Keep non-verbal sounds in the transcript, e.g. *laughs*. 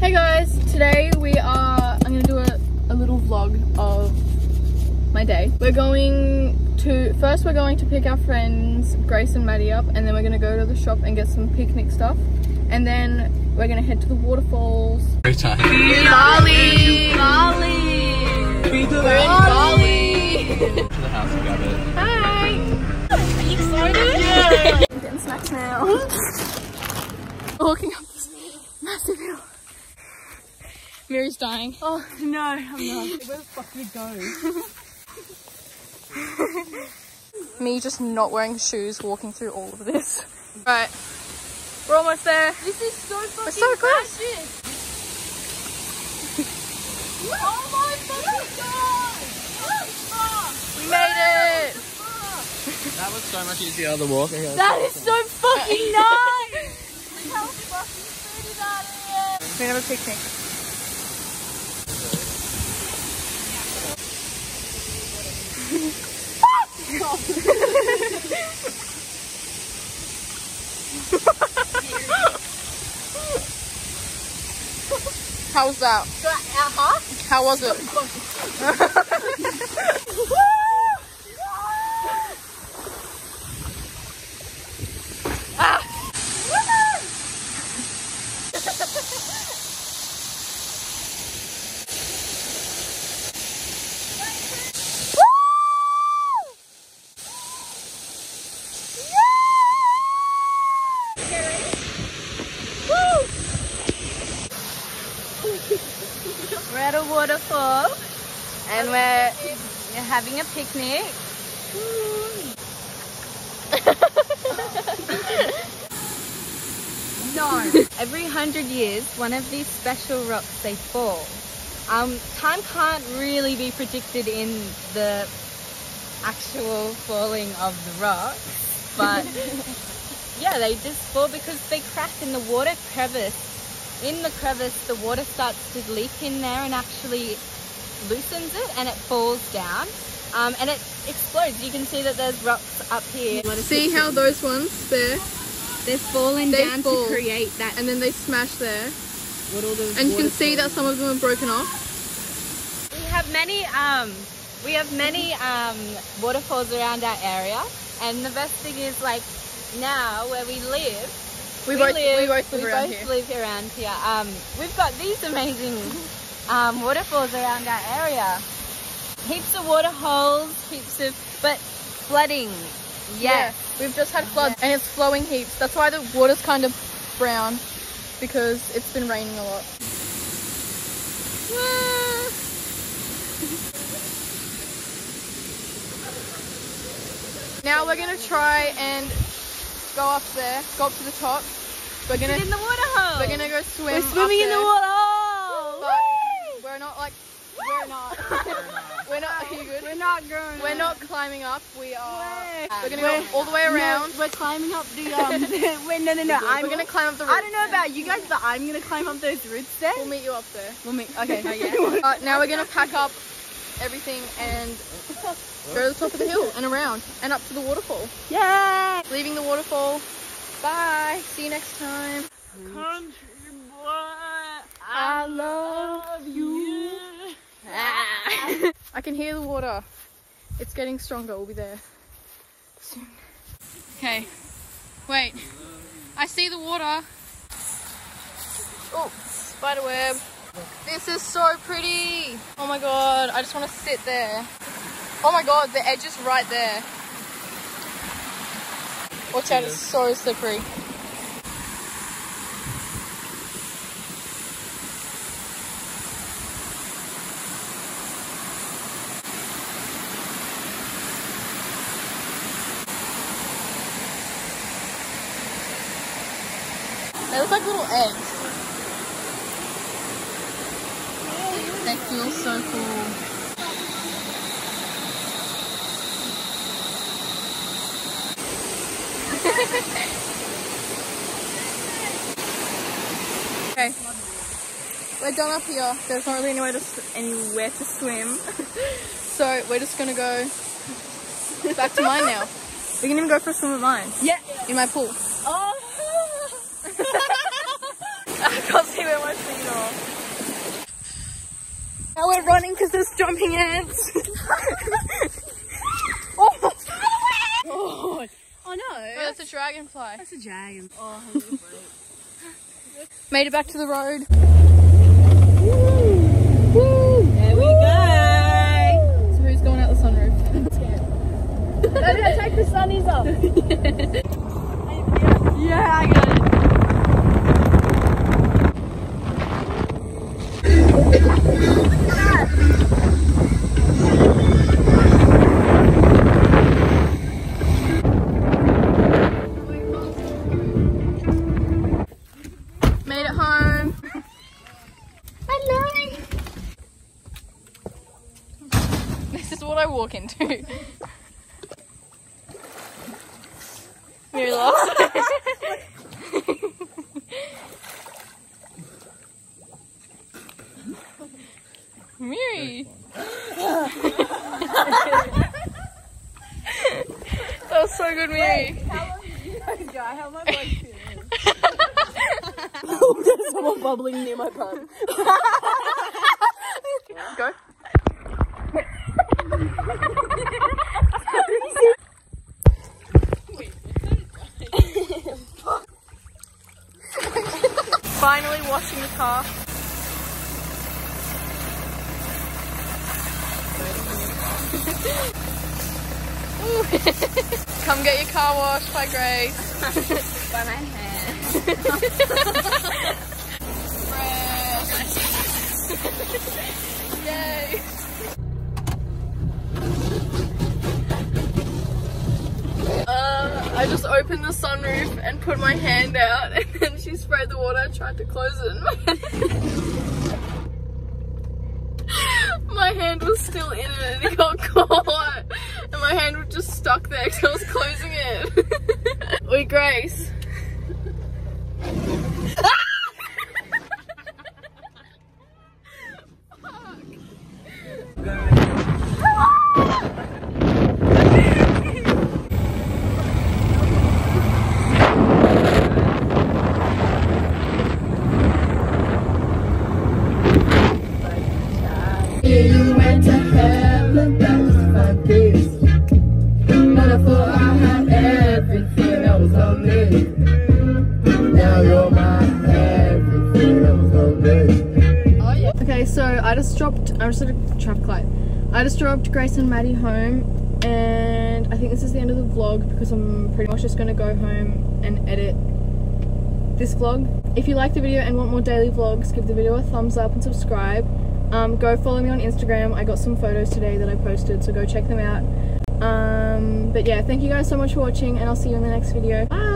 Hey guys, today we are, I'm gonna do a, a little vlog of my day. We're going to, first we're going to pick our friends Grace and Maddie up and then we're gonna go to the shop and get some picnic stuff. And then we're gonna head to the waterfalls. Every time. Bali! Bali! We We're in Bali! to the house and grab it. Hi! Are you excited? Yeah! I'm getting snacks now. Walking up this massive hill. Mary's dying. Oh no, I'm not. *laughs* Where the fuck did it go? Me just not wearing shoes walking through all of this. *laughs* Right. We're almost there. This is so fucking We're so close. precious. *laughs* oh my fucking god! What the fuck? We made it! That was so much easier on the walk. That is so fucking nice! Look how fucking pretty that is! We have a picnic. How was that? Uh-huh. How was it? *laughs* waterfall and we're, we're having a picnic. no. *laughs* Every hundred years, one of these special rocks they fall. Um, time can't really be predicted in the actual falling of the rocks, but *laughs* yeah, they just fall because they crack in the water crevice in the crevice, the water starts to leak in there and actually loosens it and it falls down. Um, and it explodes. You can see that there's rocks up here. See how those ones there, They're falling They down fall. to create that. and then they smash there. What all those And you can see that some of them are broken off. we have many um, we have many um, waterfalls around our area, and the best thing is like now where we live. We, both we both live we around both here. live around here. Um, we've got these amazing um, waterfalls around our area. Heaps of water holes, heaps of, but flooding. Yeah, we've just had floods and it's flowing heaps. That's why the water's kind of brown because it's been raining a lot. *laughs* Now we're gonna try and go up there, go up to the top. We're gonna in the water hole. we're gonna go swim. We're swimming in the water hole. But we're not like we're not *laughs* we're not. Are you good? We're not going. We're not climbing up. We are. We're gonna go all the way around. we're climbing up the *laughs* um. *laughs* wait, no, no, no. I'm We're gonna climb up the roof. I don't know about you guys, but I'm gonna climb up those roots there. We'll meet you up there. We'll meet. Okay. Uh, now we're gonna pack up everything and go to the top of the hill and around and up to the waterfall. Yay! Leaving the waterfall. Bye. See you next time. Country boy, I love you. I can hear the water. It's getting stronger. We'll be there soon. Okay. Wait. I see the water. Oh, spider web. This is so pretty. Oh my god. I just want to sit there. Oh my god, the edge is right there. Watch out, it's so slippery. They look like little eggs. They feel so cool. Okay. We're done up here. There's not really anywhere to, anywhere to swim. *laughs* so we're just gonna go back to mine now. We can even go for a swim at mine. Yeah. In my pool. Oh. *laughs* I can't see where my feet are. Now we're running because there's jumping ants. *laughs* oh. Oh, oh no. That's a dragonfly. That's a dragon. Oh, *laughs* Made it back to the road. there we go. So who's going out the sunroof? No, no, take the sunnies off. *laughs* yeah, I got it. What I walk into. You're lost. Miri. that was so good, Miri. *laughs* There's someone bubbling near my pump. *laughs* Finally washing the car. Come get your car washed by Grace. By my hand. *laughs* Yay! Uh, I just opened the sunroof and put my hand out, *laughs* and then she sprayed the water. I tried to close it. And *laughs* my, my hand was still in it, and it got *laughs* caught, and my hand was just stuck there because I was closing it. we Grace. Okay, so I just dropped, I'm just at a traffic light. I just dropped Grace and Maddie home and I think this is the end of the vlog because I'm pretty much just going to go home and edit this vlog. If you like the video and want more daily vlogs, give the video a thumbs up and subscribe. Um, go follow me on Instagram. I got some photos today that I posted, so go check them out. But yeah, thank you guys so much for watching and I'll see you in the next video. Bye!